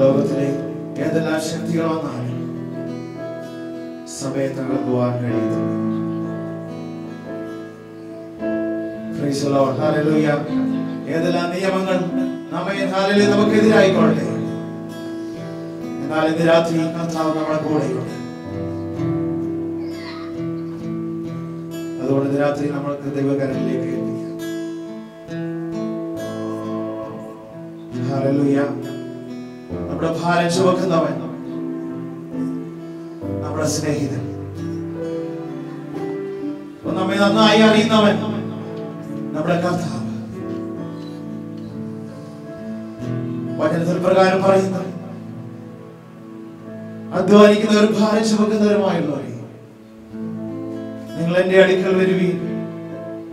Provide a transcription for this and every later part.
ലോകത്തിലെ ഏതെല്ലാം ശക്തികൾ സമയത്ത് സഭയെ തകർക്കുവാൻ കഴിയുന്നു Praise the Lord. Hallelujah. ഏതെല്ലാം നിയമങ്ങൾ നമ്മെ നമുക്കെതിരായിക്കൊള്ളട്ടെ എന്നാൽ ഇന്ന് രാത്രി കർത്താവ് നമ്മളെ കൂടെയുണ്ട് അതുകൊണ്ട് രാത്രി നമ്മൾക്ക് ദൈവകരനിലേക്ക് എത്തിക്കാം. നമ്മുടെ ഭാരം ചുമക്കുന്നവൻ. നമ്മുടെ സ്നേഹിതൻ. നമ്മെ നന്നായി അറിയുന്നവൻ നമ്മുടെ കർത്താവ്. വചനത്തിൽ പ്രകാരം പറയുന്നു. അധ്വാനിക്കുന്നവരും ഭാരം ചുമക്കുന്നവരുമായുള്ളവരെ നിങ്ങൾ എന്റെ അടുക്കൽ വരുവീൻ.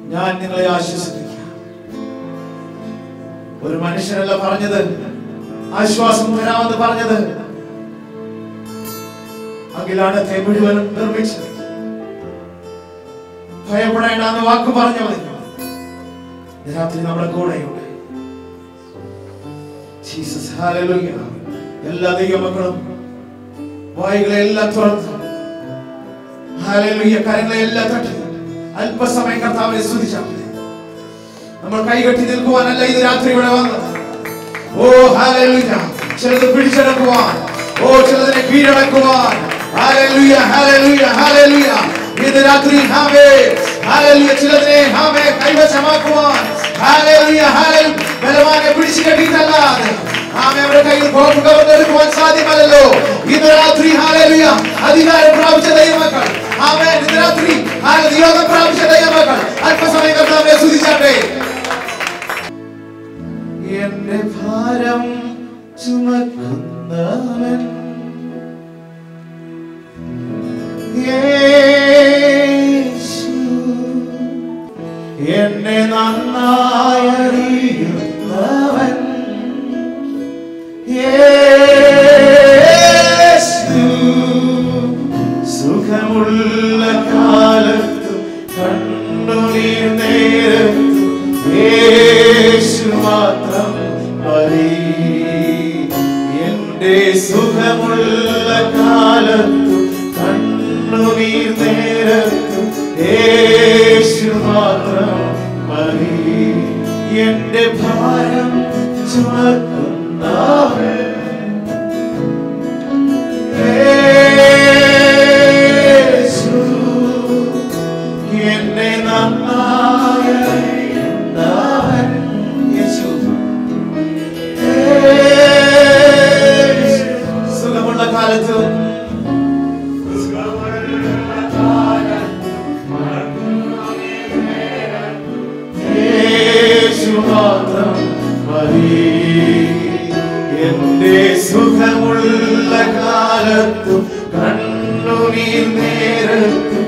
ഞാൻ നിങ്ങളെ ആശ്വസിപ്പിക്കാം. ഒരു മനുഷ്യനല്ല പറഞ്ഞത് ആശ്വാസം വരാമെന്ന് പറഞ്ഞത്. അഖിലാണ്ടത്തെ മുഴുവൻ നിർമ്മിച്ചത്. ഭയപ്പെടേണ്ട എന്ന് വാക്ക് മതി രാത്രി നമ്മുടെ കൂടെയുണ്ട്. ജീസസ് ഹാലലുയ്യ എല്ലാ ദൈവമക്കളും വായികളെ എല്ലാം തുറന്ന്. ഹാലലുയ്യ കരങ്ങളെ എല്ലാം തട്ടി. അല്പസമയം കർത്താവിനെ സ്തുതിച്ചാൽ നമ്മൾ കൈകെട്ടി നിൽക്കുവാനല്ല ഇത് രാത്രി ഇവിടെ വന്നത്. ഓ ഹല്ലേലൂയ ചിലത് പിടിച്ചടക്കുവാൻ ഓ ചിലതിനെ കീഴടക്കുവാൻ ഹല്ലേലൂയ ഹല്ലേലൂയ ഹല്ലേലൂയ ഇത് രാത്രി ഹാവേ ഹല്ലേലൂയ ചിലതിനെ ഹാവേ കൈവശമാക്കുവാൻ ഹല്ലേലൂയ ഹല്ലേലൂയ ബലവാനെ പിടിച്ചു കെട്ടിയിട്ടല്ലാതെ ആമേ അവരുടെ കയ്യിൽ കോപ്പ് കവർന്നെടുക്കുവാൻ സാധ്യമല്ലല്ലോ ഇന്ന് രാത്രി ഹാലേലുയ അധികാരം പ്രാപിച്ച ദൈവമക്കൾ ആമേ ഇന്ന് രാത്രി ഹാല- നിയോഗം പ്രാപിച്ച മാത്രം മതി. എന്റെ സുഖമുള്ള കാലത്തു കണ്ണുനീർ നേരത്തു യേശു മാത്രം മതി. എന്റെ ഭാരം ചുമക്കുന്നവൻ യേശു. എന്നെ നന്നായി സുഖമുള്ള കാലത്ത് കണ്ണുനീർ നേരത്തും.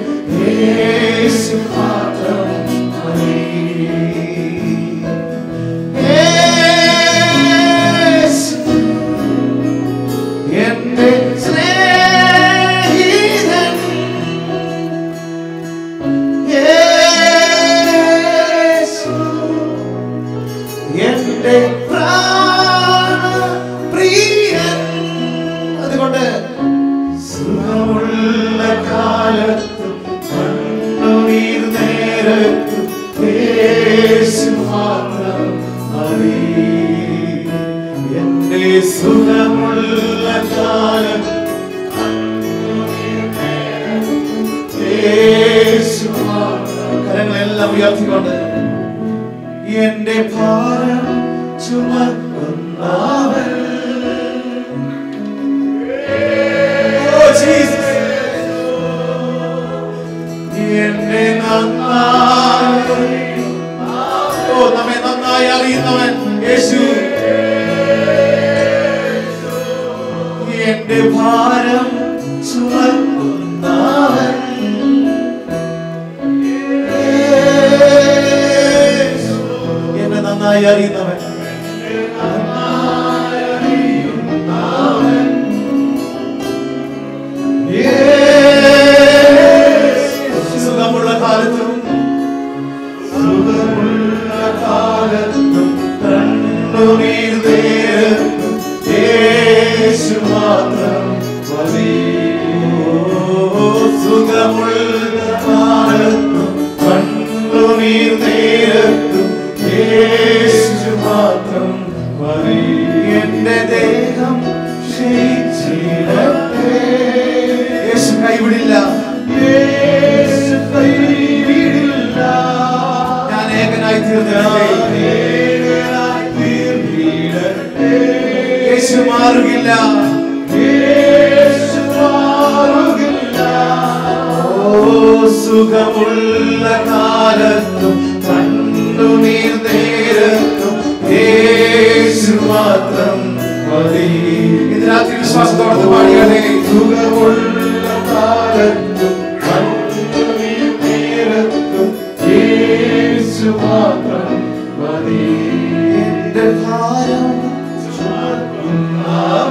കരങ്ങളെല്ലാം ഉയർത്തിക്കൊണ്ട് എന്റെ ഭാരം ചുമക്കുന്നവൻ നന്നായി അറിയുന്നവൻ യേശു എന്റെ ഭാരം ചുമക്കുന്നവൻ. എന്നെ നന്നായി അറിയുന്നവൻ. സുഖമുള്ള കാലത്തും സുഖമുള്ള കാലത്തും മതി എന്റെ ദേഹം ക്ഷയിച്ചിടട്ടെ യേശു മാറുകില്ല. സുഖമുള്ള കാലത്തും കണ്ണുനീർ നീ യേശു മാത്രം മതി. ഇത് രാത്രി വിശ്വാസത്തോടെ പാടികളെ സുഖമുള്ള കാലത്തും കണ്ണുനീർ നേരത്തും യേശു മാത്രം മതി. എന്റെ 아.